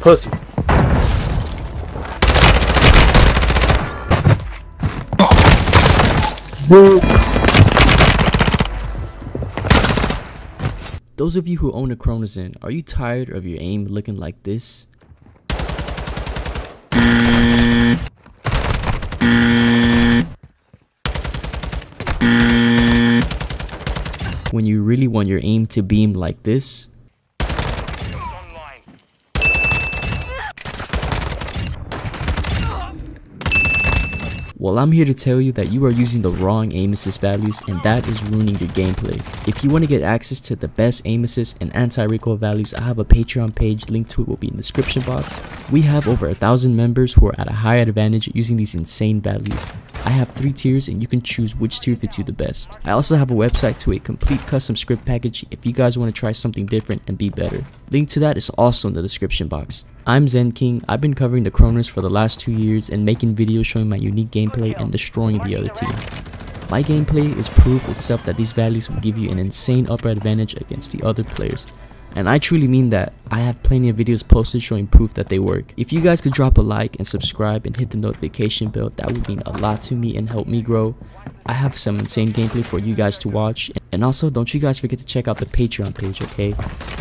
Pussy. Those of you who own a Cronus Zen, are you tired of your aim looking like this? When you really want your aim to beam like this? Well, I'm here to tell you that you are using the wrong aim assist values and that is ruining your gameplay. If you want to get access to the best aim assist and anti-recoil values, I have a Patreon page, link to it will be in the description box. We have over a thousand members who are at a high advantage using these insane values. I have three tiers and you can choose which tier fits you the best. I also have a website to a complete custom script package if you guys want to try something different and be better. Link to that is also in the description box. I'm Zen King. I've been covering the Cronus for the last two years and making videos showing my unique gameplay and destroying the other team. My gameplay is proof itself that these values will give you an insane upper advantage against the other players. And I truly mean that. I have plenty of videos posted showing proof that they work. If you guys could drop a like and subscribe and hit the notification bell, that would mean a lot to me and help me grow. I have some insane gameplay for you guys to watch. And also, don't you guys forget to check out the Patreon page, okay?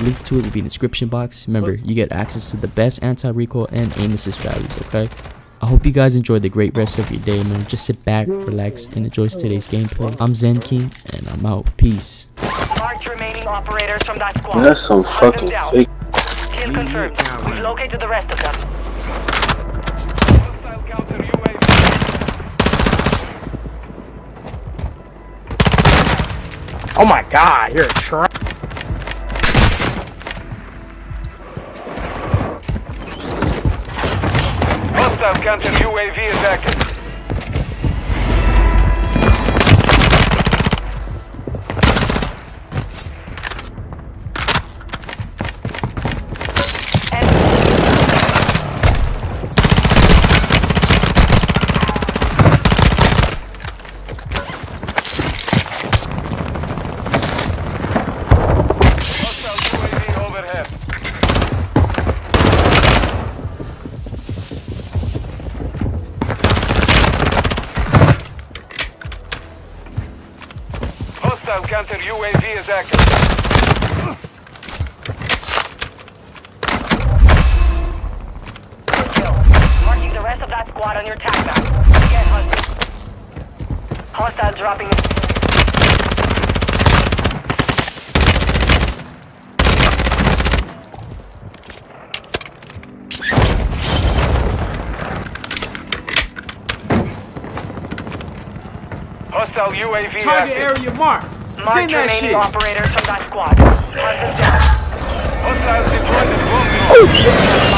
Link to it will be in the description box. Remember, you get access to the best anti-recoil and aim assist values, okay? I hope you guys enjoy the great rest of your day, man. Just sit back, relax, and enjoy today's gameplay. I'm Zen King, and I'm out. Peace. Remaining operators from that squad. That's some fucking fake. Kill confirmed. We've located the rest of them. Oh my god, you're a try. Counter UAV is active. Hostile UAV is active. Kill. Marking the rest of that squad on your tac map. Get hunted. Hostile dropping. Hostile UAV Target active. area. Marked Send that remaining shit. operators from that squad. Hunt them down. Hostiles deployed the bomb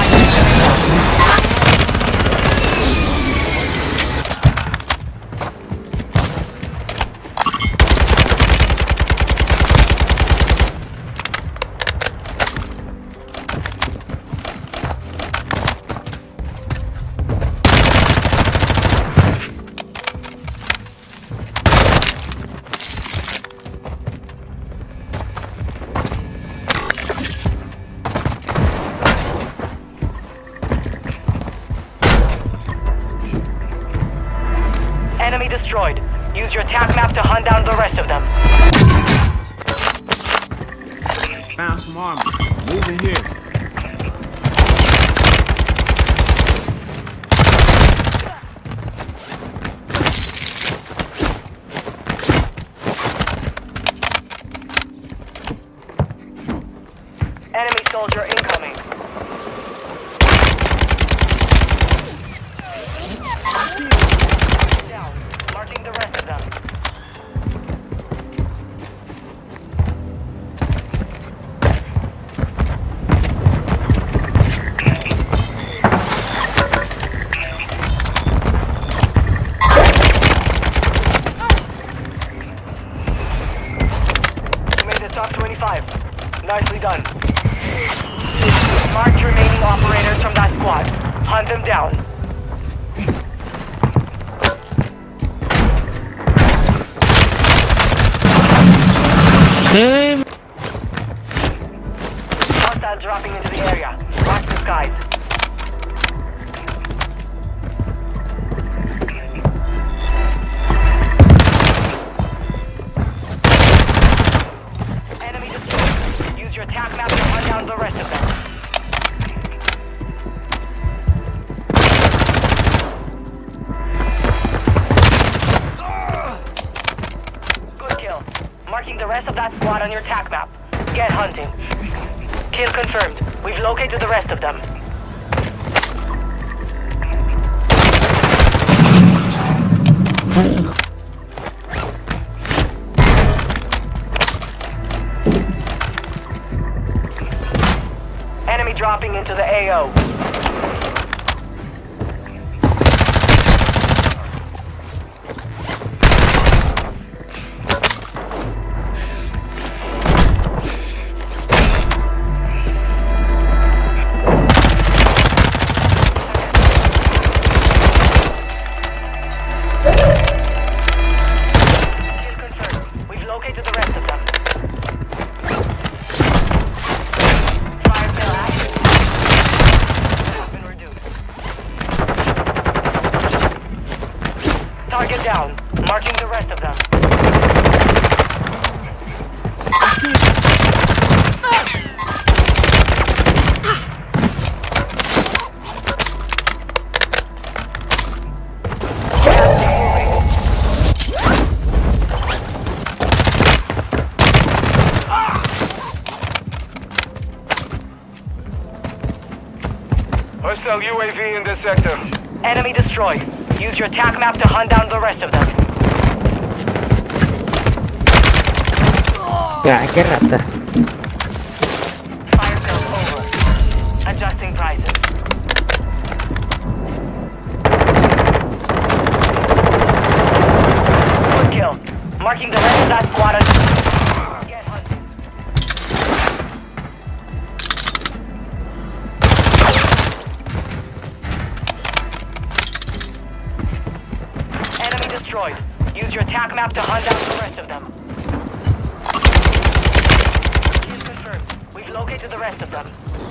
five. Nicely done. Marked remaining operators from that squad. Hunt them down. Hostiles dropping into the area. Watch the skies. Rest of that squad on your tac map. Get hunting. Kill confirmed. We've located the rest of them. Enemy dropping into the AO. Down. Marking the rest of them. Hostile UAV in this sector. Enemy destroyed. Use your tac map to hunt down the rest of them. Ya, qué rata. Fire sale over. Adjusting prices. Good kill. Marking the rest of that squad on... destroyed. Use your tac map to hunt down the rest of them. Confirmed. We've located the rest of them.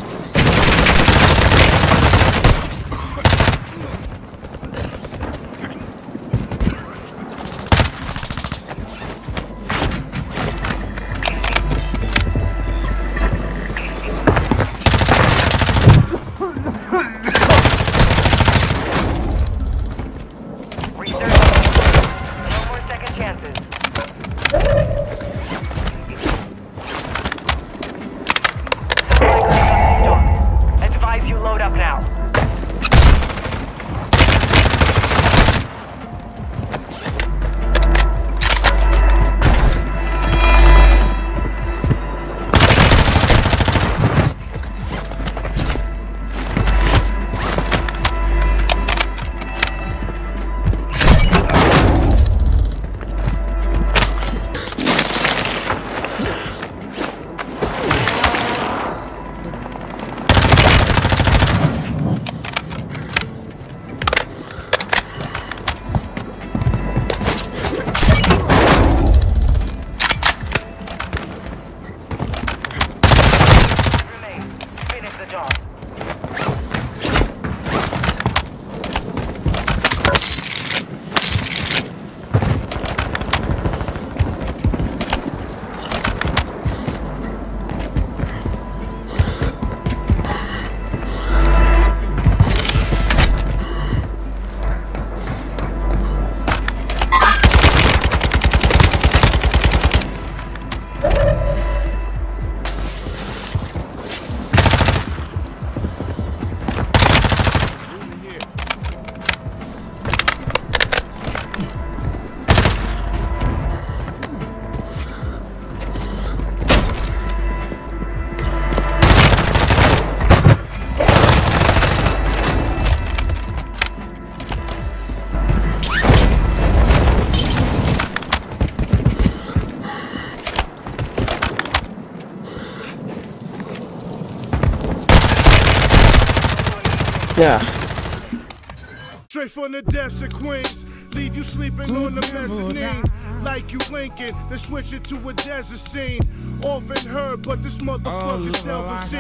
Job. Yeah. Straight from the depths of Queens. Leave you sleeping on the mezzanine. Like you Lincoln, then switch it to a desert scene. Often heard, but this motherfucker seldom seen.